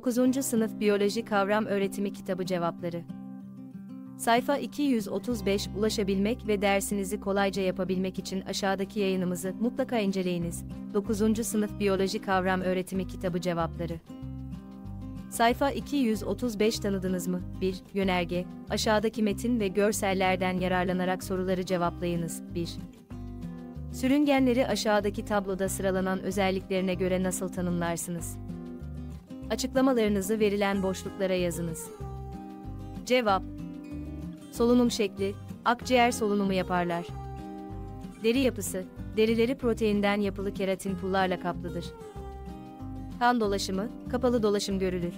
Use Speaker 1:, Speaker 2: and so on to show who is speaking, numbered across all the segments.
Speaker 1: 9. Sınıf Biyoloji Kavram Öğretimi Kitabı Cevapları Sayfa 235 Ulaşabilmek ve dersinizi kolayca yapabilmek için aşağıdaki yayınımızı mutlaka inceleyiniz. 9. Sınıf Biyoloji Kavram Öğretimi Kitabı Cevapları Sayfa 235 tanıdınız mı? 1. Yönerge. Aşağıdaki metin ve görsellerden yararlanarak soruları cevaplayınız. 1. Sürüngenleri aşağıdaki tabloda sıralanan özelliklerine göre nasıl tanımlarsınız? Açıklamalarınızı verilen boşluklara yazınız. Cevap Solunum şekli, akciğer solunumu yaparlar. Deri yapısı, derileri proteinden yapılı keratin pullarla kaplıdır. Kan dolaşımı, kapalı dolaşım görülür.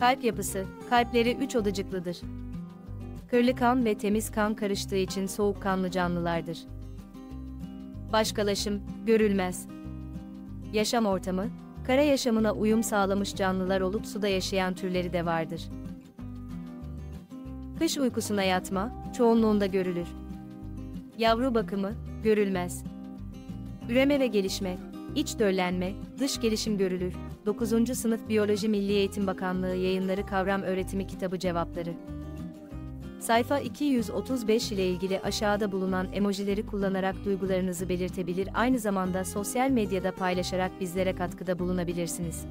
Speaker 1: Kalp yapısı, kalpleri üç odacıklıdır. Kırlı kan ve temiz kan karıştığı için soğukkanlı canlılardır. Başkalaşım, görülmez. Yaşam ortamı, kara yaşamına uyum sağlamış canlılar olup suda yaşayan türleri de vardır. Kış uykusuna yatma, çoğunluğunda görülür. Yavru bakımı, görülmez. Üreme ve gelişme, iç döllenme, dış gelişim görülür. 9. Sınıf Biyoloji Milli Eğitim Bakanlığı Yayınları Kavram Öğretimi Kitabı Cevapları Sayfa 235 ile ilgili aşağıda bulunan emojileri kullanarak duygularınızı belirtebilir aynı zamanda sosyal medyada paylaşarak bizlere katkıda bulunabilirsiniz.